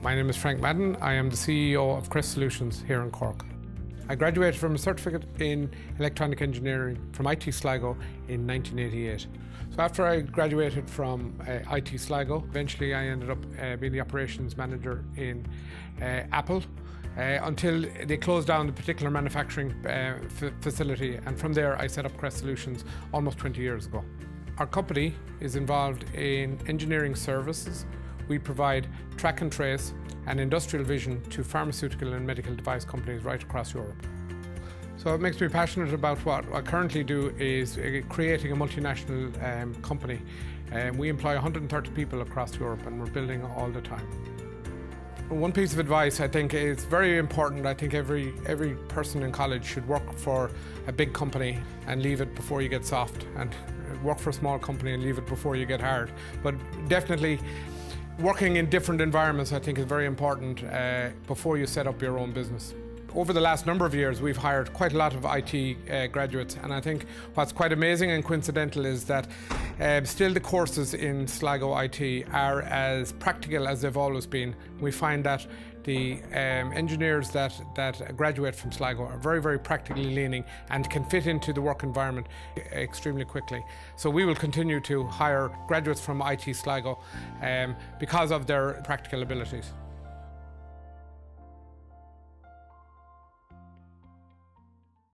My name is Frank Madden. I am the CEO of Crest Solutions here in Cork. I graduated from a certificate in electronic engineering from IT Sligo in 1988. So after I graduated from uh, IT Sligo, eventually I ended up uh, being the operations manager in uh, Apple uh, until they closed down the particular manufacturing uh, facility and from there I set up Crest Solutions almost 20 years ago. Our company is involved in engineering services. We provide track and trace and industrial vision to pharmaceutical and medical device companies right across Europe. So what makes me passionate about what I currently do is uh, creating a multinational um, company. Um, we employ 130 people across Europe and we're building all the time. One piece of advice I think is very important. I think every every person in college should work for a big company and leave it before you get soft and work for a small company and leave it before you get hard. But definitely working in different environments I think is very important uh, before you set up your own business. Over the last number of years, we've hired quite a lot of IT uh, graduates, and I think what's quite amazing and coincidental is that um, still the courses in Sligo IT are as practical as they've always been. We find that the um, engineers that, that graduate from Sligo are very, very practically leaning and can fit into the work environment extremely quickly. So we will continue to hire graduates from IT Sligo um, because of their practical abilities.